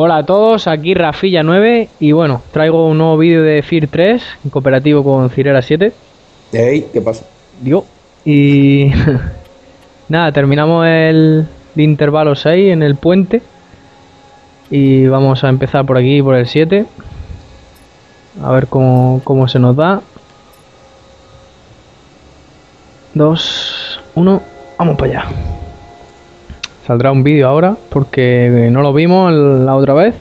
Hola a todos, aquí Rafilla9 y bueno, traigo un nuevo vídeo de Fear 3 en cooperativo con Cirera 7. Ey, ¿qué pasa? Digo, y nada, terminamos el, el intervalo 6 en el puente y vamos a empezar por aquí, por el 7. A ver cómo, cómo se nos da. 2, 1, vamos para allá. Saldrá un vídeo ahora porque no lo vimos la otra vez.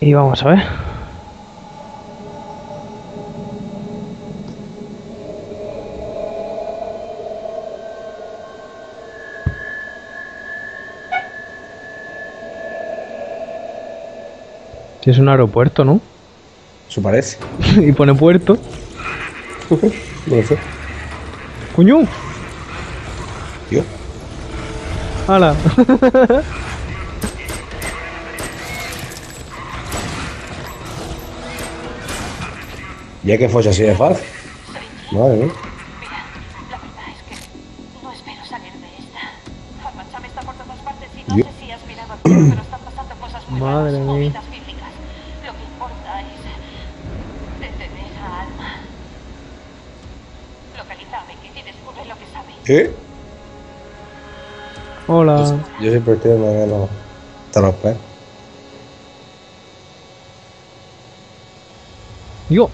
Y vamos a ver. Si es un aeropuerto, ¿no? Eso parece. y pone puerto. no sé. Tío. ¡Hala! Ya que fuese así de fácil. Madre mía. La verdad es que no espero salir de esta. Almanzam está por todas partes y no Yo- sé si has mirado aquí, pero están pasando cosas muy Madre mía. Lo que importa es detener a Alma. Localiza a Beckett y descubre lo que. Hola. Yo siempre estoy en la los, pies. Yo.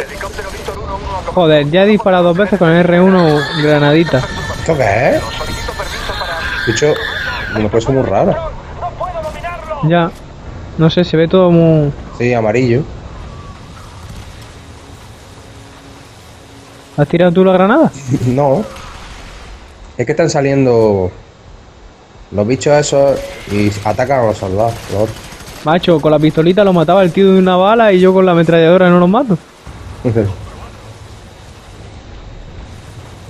Helicóptero Víctor 1-1 Joder, ya he disparado dos veces con el R1 granadita. ¿Esto qué es? Escucho una cosa muy rara. Ya. No sé, se ve todo muy... Sí, amarillo. ¿Has tirado tú la granada? No. Es que están saliendo los bichos esos y atacan a los soldados. los. Macho, con la pistolita lo mataba el tío de una bala y yo con la ametralladora no lo mato.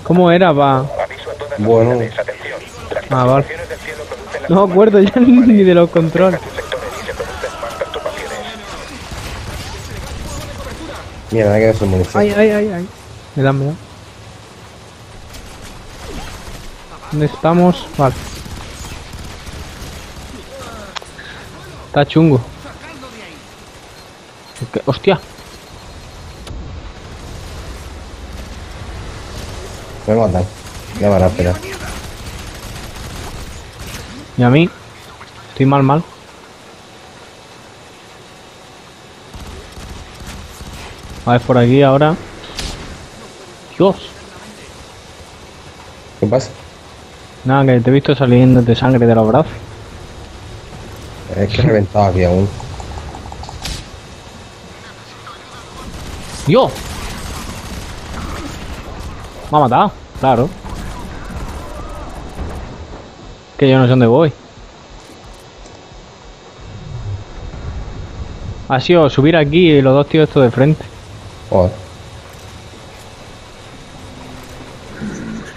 ¿Cómo era, pa? Aviso a todas las Bueno. Ah, vale. No me acuerdo ya ni de los controles. Mira, hay que hacer munición. Ay, ay, ay, ay. Me dan. ¿Dónde estamos? Vale. Está chungo. ¿Qué? ¡Hostia! Me matan. Ya van a esperar. Y a mí. Estoy mal, mal. A ver, por aquí ahora. Dios. ¿Qué pasa? Nada, que te he visto saliendo de sangre de los brazos. Es que he reventado aquí aún. ¡Dios! Me ha matado, claro. Que yo no sé dónde voy. Ha sido subir aquí y los dos tíos estos de frente. Joder.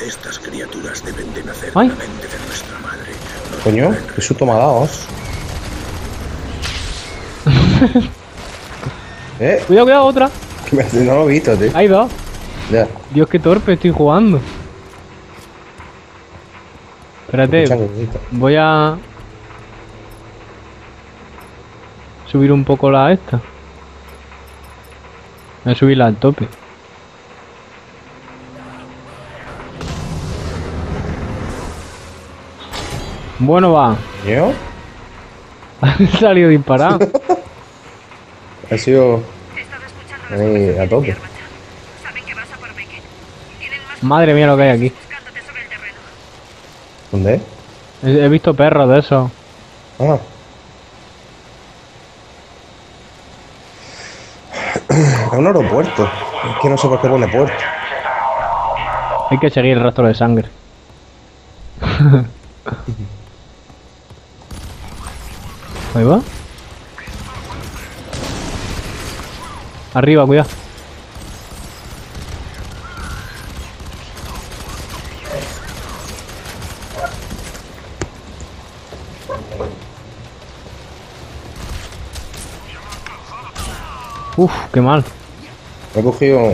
Estas criaturas deben de nacer Ay. Coño, qué susto me ha dado. os. eh, Cuidado, cuidado, otra. no lo he visto, tío. Hay dos. Ya. Dios, qué torpe estoy jugando. Espérate, voy a subir un poco la esta. Voy a subirla al tope. Bueno, va. Coño, Ha salido disparado. ha sido ahí a tope. Madre mía lo que hay aquí. ¿Dónde? He, he visto perros de esos. Ah. Es un aeropuerto. Es que no sé por qué pone puerto. Hay que seguir el rastro de sangre. Ahí va. Arriba, cuidado. Uf, qué mal. He cogido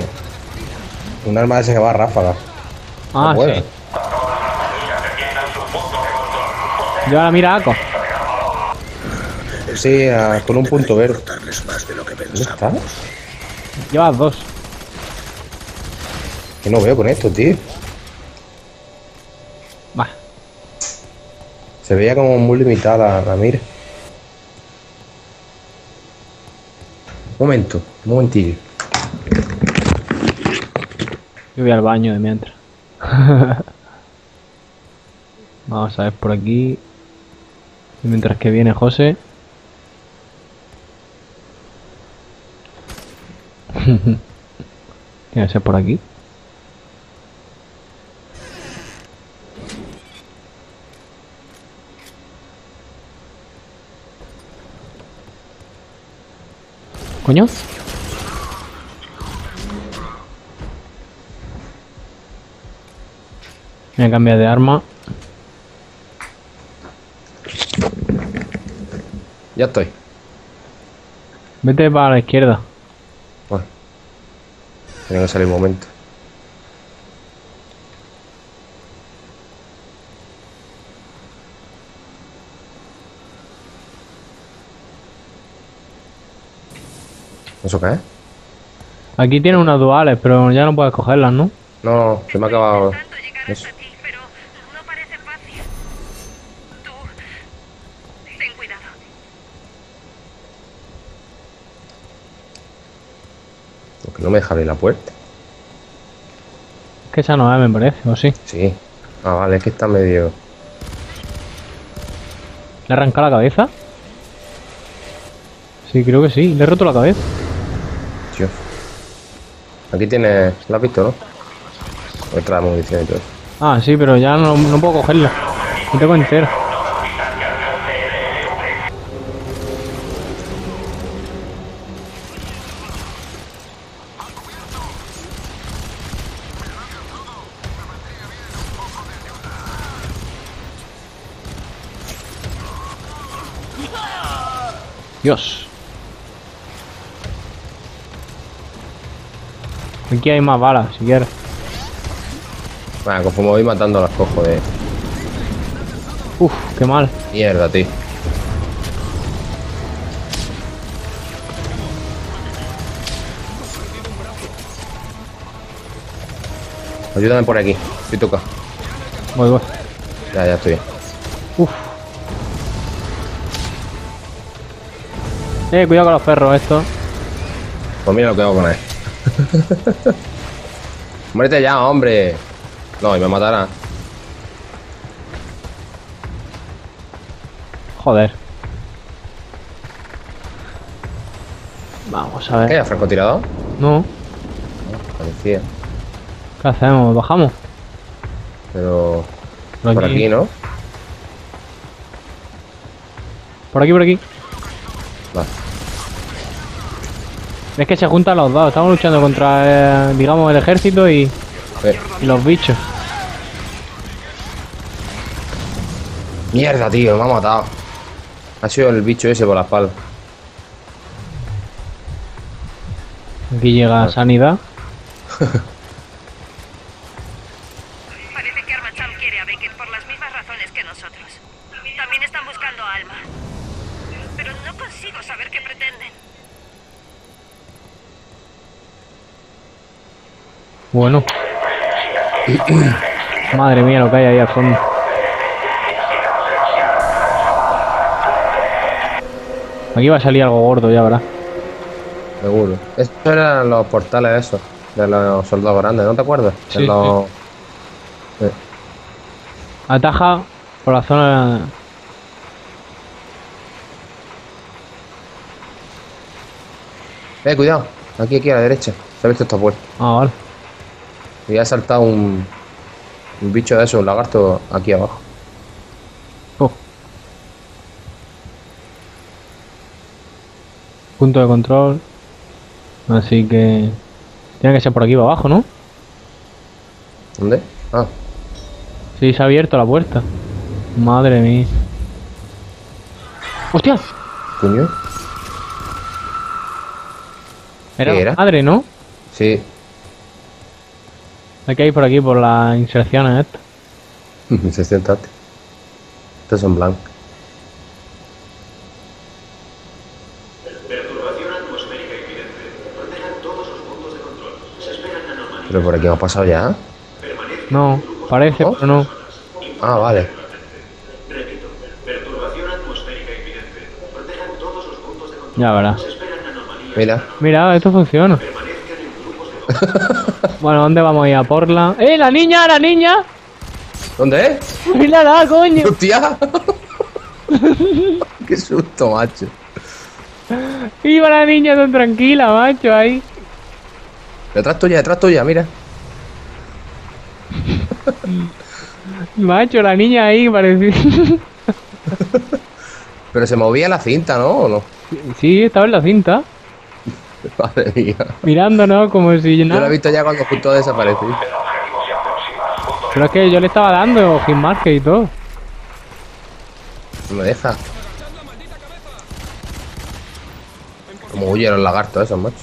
Un arma de ese que va a ráfaga. Ah, Bueno. sí. Lleva la mira a Ako. Sí, a- con un punto verde. Cortarles más de lo que ¿Dónde está? Llevas dos. Que no veo con esto, tío. Va. Se veía como muy limitada la, la mira. Un momento, un momentillo. Yo voy al baño de mientras. Vamos a ver por aquí. Y mientras que viene José. Tiene que ser por aquí. ¿Coño? Voy a cambiar de arma. Ya estoy. Vete para la izquierda. Tiene que salir un momento. ¿Eso qué es? Aquí tiene unas duales, pero ya no puedes cogerlas, ¿no? No, se me ha acabado. Eso. hasta ti, pero no parece fácil. Tú... Ten cuidado. Porque no me deja abrir la puerta. Es que esa no es, me parece, ¿o sí? Sí. Ah, vale, es que está medio. ¿Le arranca la cabeza? Sí, creo que sí. Le he roto la cabeza. Tío. Aquí tienes. ¿Lo has visto, no? Otra munición y todo. Ah, sí, pero ya no, no puedo cogerla. No tengo entera. Dios. Aquí hay más balas, si quieres. Bueno, conforme voy matando las cojo de. Uf, qué mal. Mierda, tío. Ayúdame por aquí, si toca. Voy, voy. Ya, ya estoy bien. Uf. Eh, cuidado con los perros estos. Pues mira lo que hago con él. Muérete ya, hombre. No, y me matará. Joder. Vamos a ¿Qué ver. hay francotirador? No, Parecía. ¿qué hacemos? ¿Bajamos? Pero. Por Por aquí, ¿no? Por aquí, por aquí. Vale. Es que se juntan los dos. Estamos luchando contra, eh, digamos, el ejército y, y los bichos. Mierda, tío, me ha matado. Ha sido el bicho ese por la espalda. Aquí llega sanidad. Parece que Armacham quiere a Beckett por las mismas razones que nosotros. También están buscando a Alma. Pero no consigo saber qué pretenden. Bueno. Madre mía lo que hay ahí al fondo. Aquí va a salir algo gordo ya, ¿verdad? Seguro. Estos eran los portales esos. De los soldados grandes, ¿no te acuerdas? De Sí, los... Ataja por la zona... Eh, cuidado. Aquí, aquí a la derecha. Se ha visto esta puerta. Ah, vale. Y ha saltado un... Un bicho de esos, un lagarto, aquí abajo. Oh. Punto de control. Así que... Tiene que ser por aquí para abajo, ¿no? ¿Dónde? Ah, Sí, se ha abierto la puerta. Madre mía. ¡Hostia! coño. Era, ¿Qué era? madre, ¿no? Sí. Hay que ir por aquí, por las inserciones estas. Se sientate. Estos son blancos. Pero por aquí hemos pasado ya. No, parece, ¿No? pero no. Ah, vale. Ya verás. Mira. Mira, esto funciona. Bueno, ¿dónde vamos a ir? A por la... ¡Eh, la niña, la niña! ¿Dónde es? ¡Mírala, coño! ¡Hostia! ¡Qué susto, macho! Iba la niña tan tranquila, macho, ahí. Detrás tuya, detrás tuya, mira. Macho, la niña ahí parecía... Pero se movía la cinta, ¿no? ¿O no? sí, estaba en la cinta. Madre mía. Mirándonos como si Yo la he nada. visto ya cuando justo ha desaparecido. Pero es que yo le estaba dando hitmarker y todo. No me deja. Como huyen los lagartos esos, macho.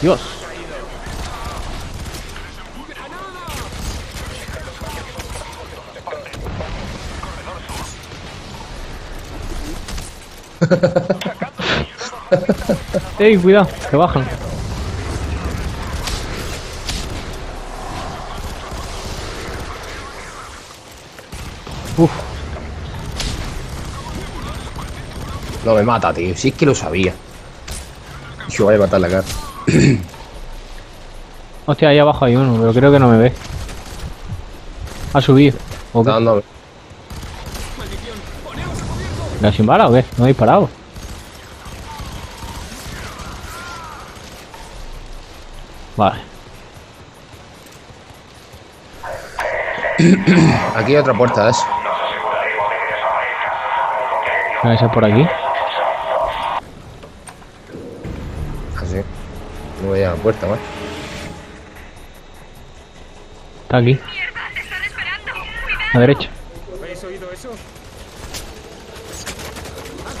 Dios. Ey, cuidado, que bajan. Uf, No me mata, tío. Si es que lo sabía. Yo voy a matar la cara. hostia, ahí abajo hay uno, pero creo que no me ve. Ha subido. ¿O qué? Está dando... ¿Me ha sin bala o qué? No he disparado. Vale. Aquí hay otra puerta de eso. Voy a ser por aquí. Así. No voy a la puerta, macho. Está aquí, a la derecha.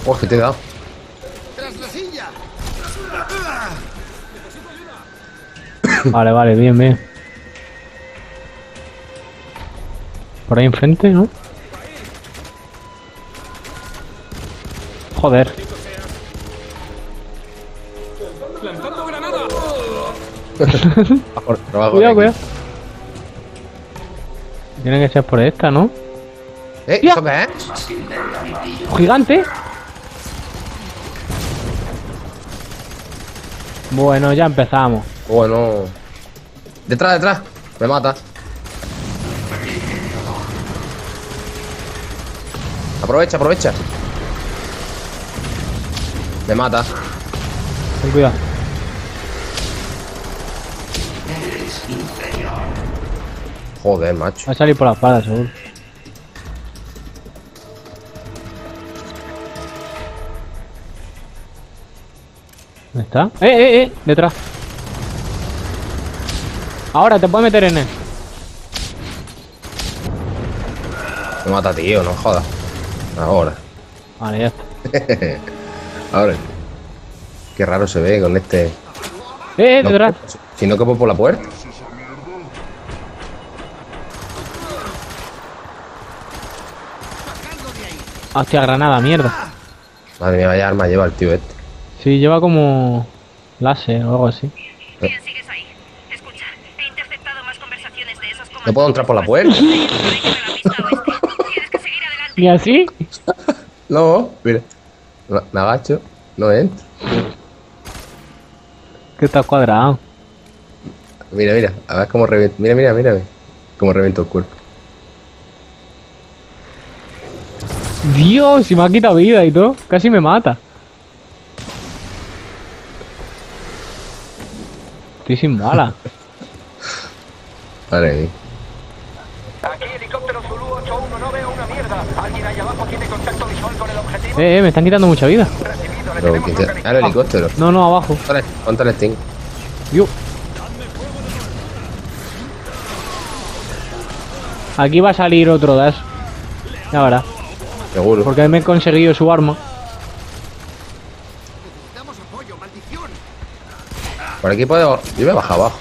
Oh, que te he dado. Vale, vale, bien, bien. Por ahí enfrente, ¿no? Joder. Por- trabajo Cuidado, cuidado. Tiene que ser por esta, ¿no? ¿Eh? Ya. ¿Eso qué es? ¡Gigante! Bueno, ya empezamos. Bueno. Detrás, detrás. Me mata. Aprovecha, aprovecha. Me mata. Ten cuidado. Joder, macho. Va a salir por la espalda, seguro. Está? ¡Eh, eh, eh! Detrás. Ahora te puedes meter en él. Me mata, tío, no jodas. Ahora. Vale, ya está. Ahora. Qué raro se ve con este. ¡Eh, eh! No, Detrás. si no quepo por la puerta. Hostia, granada, mierda. Madre mía, vaya arma lleva el tío este. Sí, lleva como... láser o algo así. Bien, sigues ahí. Escucha, he interceptado más conversaciones de esos comandos. No puedo entrar por la puerta. Tienes que seguir adelante. ¿Y así? No, mira. Me me agacho. No entro. Que está cuadrado. Mira, mira. A ver cómo reviento. Mira, mira, mira. Cómo reviento el cuerpo. Dios, si me ha quitado vida y todo. Casi me mata. Estoy sin bala. Mía. Aquí helicóptero Zulu 81, no veo una mierda. Alguien ahí abajo tiene contacto visual con el objetivo. Eh, eh, me están quitando mucha vida. Recibido, le Pero, tenemos ¿quién te- localizado. Ah, el helicóptero. No, no, abajo. Ponte- el Sting. Yo. Aquí va a salir otro. Ya verás. Seguro. Porque me he conseguido su arma. Por aquí puedo. Yo me he bajado abajo.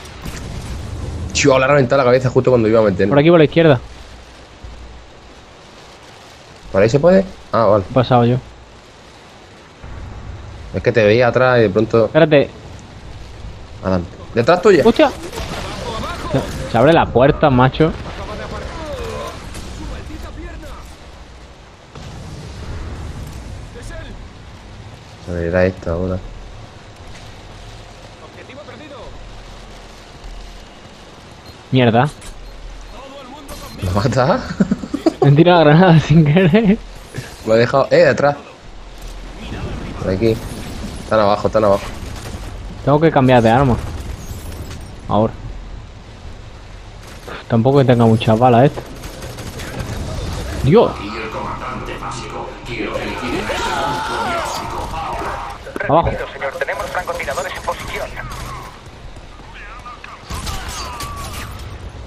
Chivo, le ha reventado la cabeza justo cuando iba a meter. Por aquí por la izquierda. ¿Por ahí se puede? Ah, vale. He pasado yo. Es que te veía atrás y de pronto. Espérate. Adelante. ¿Detrás tuya? ¡Hostia! Se, se abre la puerta, macho. Se abrirá esta ahora. Mierda. ¿Lo mata? Me han tirado la granada sin querer. Lo he dejado. ¡Eh, detrás! Por aquí. Están abajo, están abajo. Tengo que cambiar de arma. Ahora. Uf, Tampoco que tenga muchas balas esto. Dios. Abajo.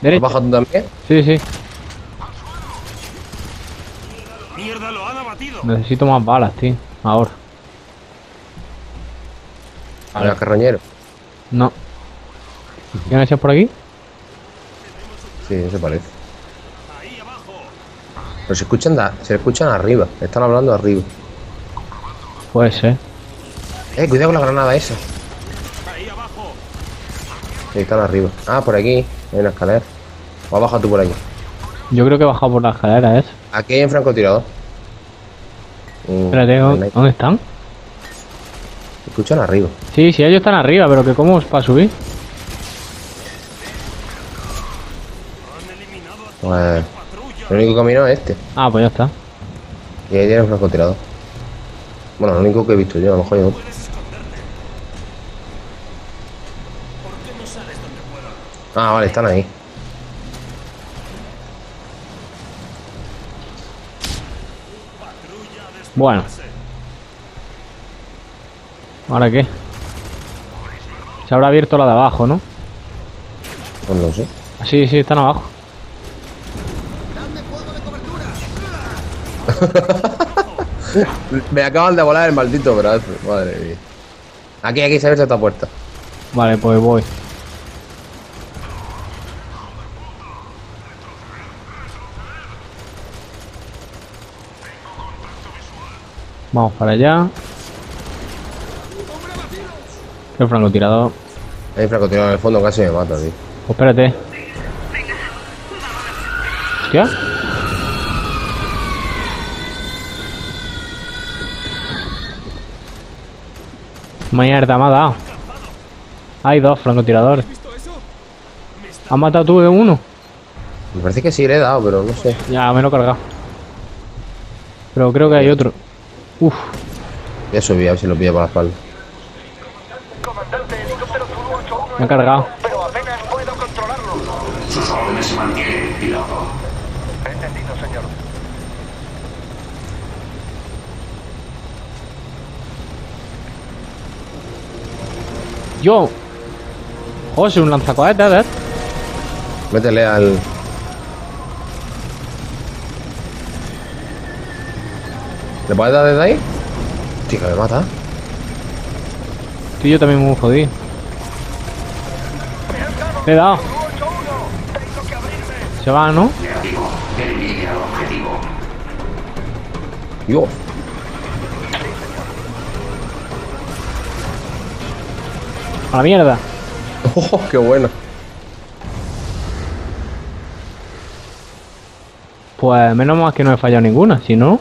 ¿Has Derecha. bajado tú también? Sí, sí. Necesito más balas, tío. Ahora. A ver, carroñero. No. ¿Quién por aquí? Sí, se parece. Pero se escuchan, da- se escuchan arriba. Están hablando arriba. Puede ser. Eh, cuidado con la granada esa. Sí, están arriba. Ah, por aquí. Hay una escalera. O baja tú por aquí. Yo creo que he bajado por la escalera, ¿es? Aquí hay un francotirador. Mm, Espérate, ¿dónde dónde están? Escuchan arriba. Sí, sí, ellos están arriba, pero que cómo es para subir. Pues. El único camino es este. Ah, pues ya está. Y ahí tiene un francotirador. Bueno, lo único que he visto yo, a lo mejor yo. Ah, vale, están ahí. Bueno. ¿Ahora qué? Se habrá abierto la de abajo, ¿no? Pues no sé. Sí, sí, están abajo. Me acaban de volar el maldito brazo. Madre mía. Aquí, aquí se abre esta puerta. Vale, pues voy. Vamos para allá. El francotirador. Hay francotirador en el fondo, casi me mata, tío. Oh, espérate. Hostia. Mierda, me ha dado. Hay dos francotiradores. ¿Has matado tú de uno? Me parece que sí le he dado, pero no sé. Ya, me lo he cargado. Pero creo que hay otro. Uf, Ya subí, a ver si lo pilla por la espalda. Comandante, helicóptero Zulu 81, me ha cargado. pero apenas puedo controlarlo. Sus órdenes se mantienen, piloto. Entendido, señor. Yo. José, un lanzacohetes, ¿eh? Métele al. ¿Le puedes dar desde ahí? Tío, que me mata. Y yo también me jodí. Le he dado. Se va, ¿no? Dios. A la mierda. Oh, qué bueno. Pues menos mal que no he fallado ninguna, si no.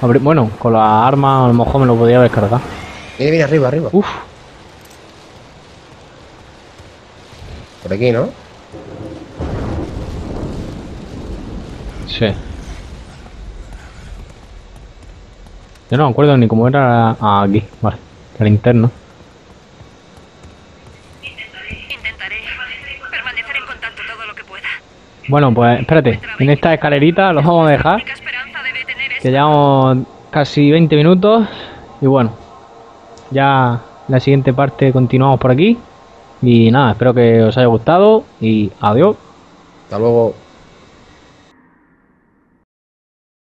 Bueno, con la arma a lo mejor me lo podía haber cargado. Viene, viene arriba, arriba. Uf, Por aquí, ¿no? sí. Yo no me acuerdo ni cómo era ah, aquí, vale. El interno. Intentaré permanecer en contacto todo lo que pueda. Bueno, pues espérate. En esta escalerita lo vamos a dejar. Que llevamos casi 20 minutos. Y bueno, ya la siguiente parte continuamos por aquí. Y nada, espero que os haya gustado. Y adiós. Hasta luego.